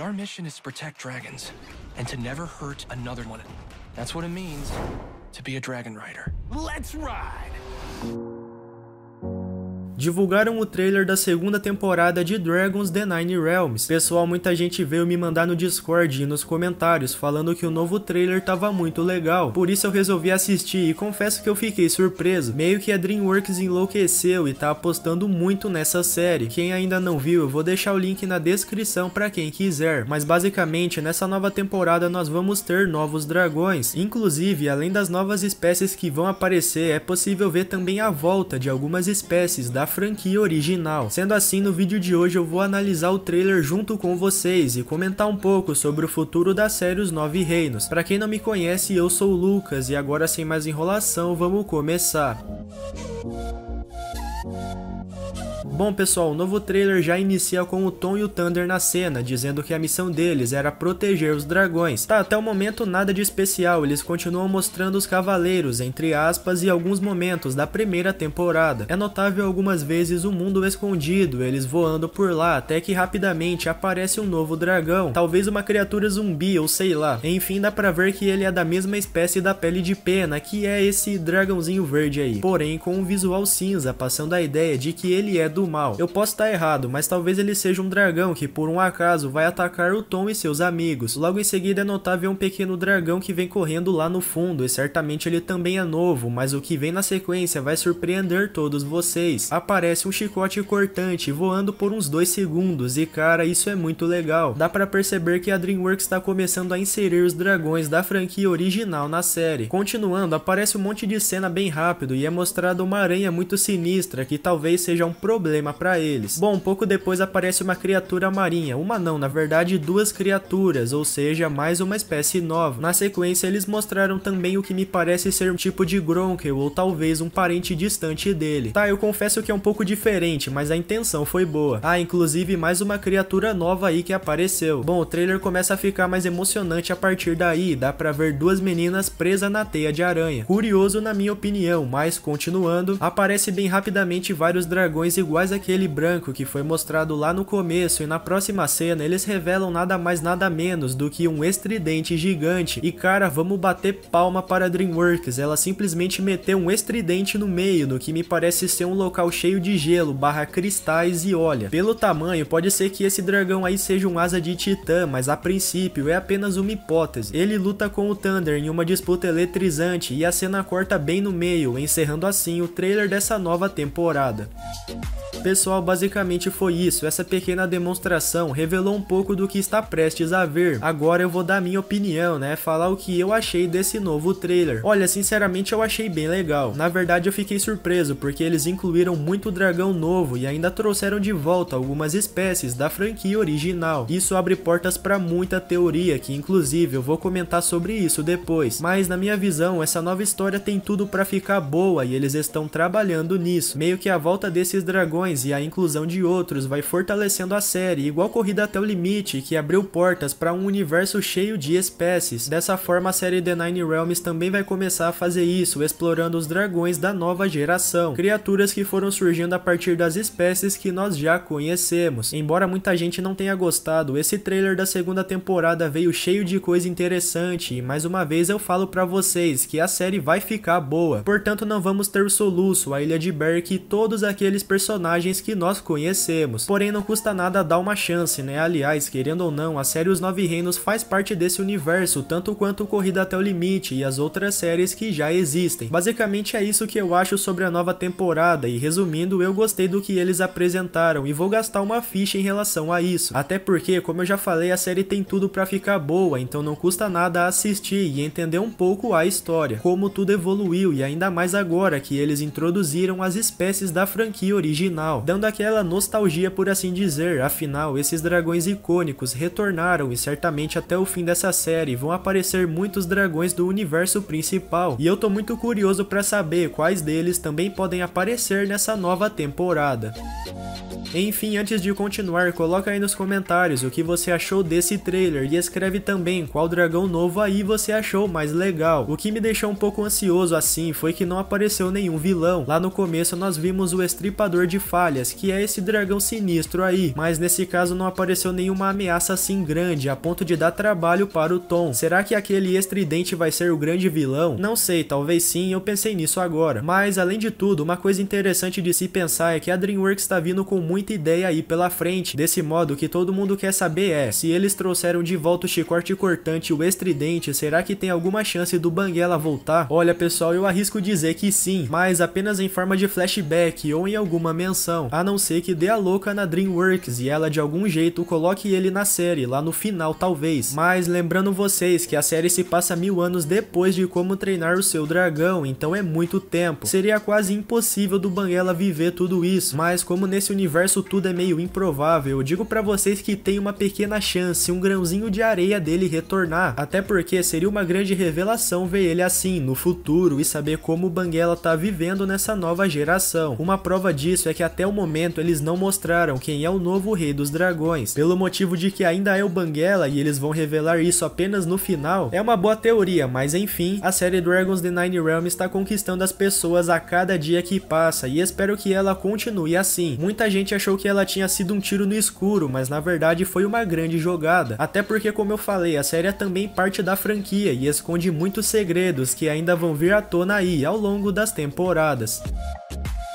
Our mission is to protect dragons and to never hurt another one. That's what it means to be a dragon rider. Let's ride! Divulgaram o trailer da segunda temporada de Dragons The Nine Realms. Pessoal, muita gente veio me mandar no Discord e nos comentários falando que o novo trailer tava muito legal, por isso eu resolvi assistir e confesso que eu fiquei surpreso. Meio que a DreamWorks enlouqueceu e tá apostando muito nessa série. Quem ainda não viu, eu vou deixar o link na descrição para quem quiser, mas basicamente nessa nova temporada nós vamos ter novos dragões. Inclusive, além das novas espécies que vão aparecer, é possível ver também a volta de algumas espécies da franquia original. Sendo assim, no vídeo de hoje eu vou analisar o trailer junto com vocês e comentar um pouco sobre o futuro da série Os Nove Reinos. Para quem não me conhece, eu sou o Lucas e agora sem mais enrolação, vamos começar. Bom pessoal, o novo trailer já inicia com o Tom e o Thunder na cena, dizendo que a missão deles era proteger os dragões. Tá, até o momento nada de especial, eles continuam mostrando os cavaleiros, entre aspas, e alguns momentos da primeira temporada. É notável algumas vezes o mundo escondido, eles voando por lá, até que rapidamente aparece um novo dragão, talvez uma criatura zumbi ou sei lá. Enfim, dá pra ver que ele é da mesma espécie da pele de pena, que é esse dragãozinho verde aí. Porém, com um visual cinza, passando a ideia de que ele é do mal. Eu posso estar errado, mas talvez ele seja um dragão que por um acaso vai atacar o Tom e seus amigos. Logo em seguida é notável um pequeno dragão que vem correndo lá no fundo e certamente ele também é novo, mas o que vem na sequência vai surpreender todos vocês. Aparece um chicote cortante voando por uns 2 segundos e cara, isso é muito legal. Dá para perceber que a DreamWorks está começando a inserir os dragões da franquia original na série. Continuando, aparece um monte de cena bem rápido e é mostrada uma aranha muito sinistra que talvez seja um problema problema para eles. Bom, pouco depois aparece uma criatura marinha, uma não, na verdade duas criaturas, ou seja, mais uma espécie nova. Na sequência eles mostraram também o que me parece ser um tipo de Gronkel, ou talvez um parente distante dele. Tá, eu confesso que é um pouco diferente, mas a intenção foi boa. Ah, inclusive mais uma criatura nova aí que apareceu. Bom, o trailer começa a ficar mais emocionante a partir daí, dá pra ver duas meninas presas na teia de aranha. Curioso na minha opinião, mas continuando, aparece bem rapidamente vários dragões iguais mais aquele branco que foi mostrado lá no começo e na próxima cena eles revelam nada mais nada menos do que um estridente gigante. E cara, vamos bater palma para a DreamWorks, ela simplesmente meteu um estridente no meio, no que me parece ser um local cheio de gelo, barra cristais e olha. Pelo tamanho, pode ser que esse dragão aí seja um asa de titã, mas a princípio é apenas uma hipótese. Ele luta com o Thunder em uma disputa eletrizante e a cena corta bem no meio, encerrando assim o trailer dessa nova temporada. Pessoal, basicamente foi isso. Essa pequena demonstração revelou um pouco do que está prestes a ver. Agora eu vou dar minha opinião, né? Falar o que eu achei desse novo trailer. Olha, sinceramente eu achei bem legal. Na verdade eu fiquei surpreso porque eles incluíram muito dragão novo e ainda trouxeram de volta algumas espécies da franquia original. Isso abre portas para muita teoria, que inclusive eu vou comentar sobre isso depois. Mas na minha visão, essa nova história tem tudo para ficar boa e eles estão trabalhando nisso. Meio que a volta desses dragões e a inclusão de outros vai fortalecendo a série, igual Corrida até o Limite, que abriu portas para um universo cheio de espécies. Dessa forma, a série The Nine Realms também vai começar a fazer isso, explorando os dragões da nova geração, criaturas que foram surgindo a partir das espécies que nós já conhecemos. Embora muita gente não tenha gostado, esse trailer da segunda temporada veio cheio de coisa interessante e mais uma vez eu falo para vocês que a série vai ficar boa. Portanto, não vamos ter o Soluço, a Ilha de Berk e todos aqueles personagens personagens que nós conhecemos. Porém, não custa nada dar uma chance, né? Aliás, querendo ou não, a série Os Nove Reinos faz parte desse universo, tanto quanto Corrida até o Limite e as outras séries que já existem. Basicamente é isso que eu acho sobre a nova temporada e resumindo, eu gostei do que eles apresentaram e vou gastar uma ficha em relação a isso. Até porque, como eu já falei, a série tem tudo para ficar boa, então não custa nada assistir e entender um pouco a história, como tudo evoluiu e ainda mais agora que eles introduziram as espécies da franquia original dando aquela nostalgia por assim dizer, afinal esses dragões icônicos retornaram e certamente até o fim dessa série vão aparecer muitos dragões do universo principal, e eu tô muito curioso para saber quais deles também podem aparecer nessa nova temporada. Enfim, antes de continuar, coloca aí nos comentários o que você achou desse trailer e escreve também qual dragão novo aí você achou mais legal. O que me deixou um pouco ansioso assim foi que não apareceu nenhum vilão. Lá no começo nós vimos o Estripador de falhas, que é esse dragão sinistro aí, mas nesse caso não apareceu nenhuma ameaça assim grande a ponto de dar trabalho para o Tom. Será que aquele estridente vai ser o grande vilão? Não sei, talvez sim, eu pensei nisso agora. Mas além de tudo, uma coisa interessante de se pensar é que a DreamWorks está vindo com muita ideia aí pela frente. Desse modo, que todo mundo quer saber é, se eles trouxeram de volta o chicote cortante e o estridente, será que tem alguma chance do Banguela voltar? Olha pessoal, eu arrisco dizer que sim, mas apenas em forma de flashback ou em alguma menção, a não ser que dê a louca na DreamWorks e ela de algum jeito coloque ele na série, lá no final talvez. Mas lembrando vocês que a série se passa mil anos depois de como treinar o seu dragão, então é muito tempo. Seria quase impossível do Banguela viver tudo isso, mas como nesse universo tudo é meio improvável, eu digo para vocês que tem uma pequena chance, um grãozinho de areia dele retornar, até porque seria uma grande revelação ver ele assim, no futuro, e saber como o Banguela tá vivendo nessa nova geração. Uma prova disso é que até o momento eles não mostraram quem é o novo rei dos dragões, pelo motivo de que ainda é o Banguela e eles vão revelar isso apenas no final, é uma boa teoria, mas enfim, a série Dragons The Nine Realms está conquistando as pessoas a cada dia que passa e espero que ela continue assim. Muita gente achou que ela tinha sido um tiro no escuro, mas na verdade foi uma grande jogada, até porque como eu falei, a série é também parte da franquia e esconde muitos segredos que ainda vão vir à tona aí ao longo das temporadas.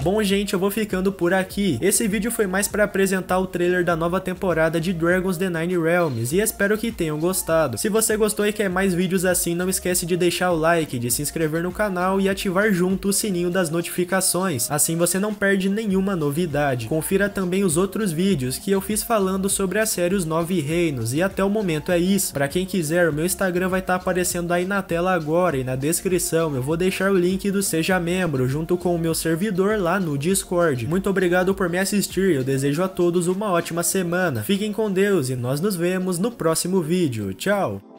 Bom, gente, eu vou ficando por aqui. Esse vídeo foi mais para apresentar o trailer da nova temporada de Dragons The Nine Realms e espero que tenham gostado. Se você gostou e quer mais vídeos assim, não esquece de deixar o like, de se inscrever no canal e ativar junto o sininho das notificações, assim você não perde nenhuma novidade. Confira também os outros vídeos que eu fiz falando sobre a série Os Nove Reinos e até o momento é isso. Para quem quiser, o meu Instagram vai estar tá aparecendo aí na tela agora e na descrição eu vou deixar o link do Seja Membro junto com o meu servidor no Discord. Muito obrigado por me assistir, eu desejo a todos uma ótima semana. Fiquem com Deus e nós nos vemos no próximo vídeo. Tchau!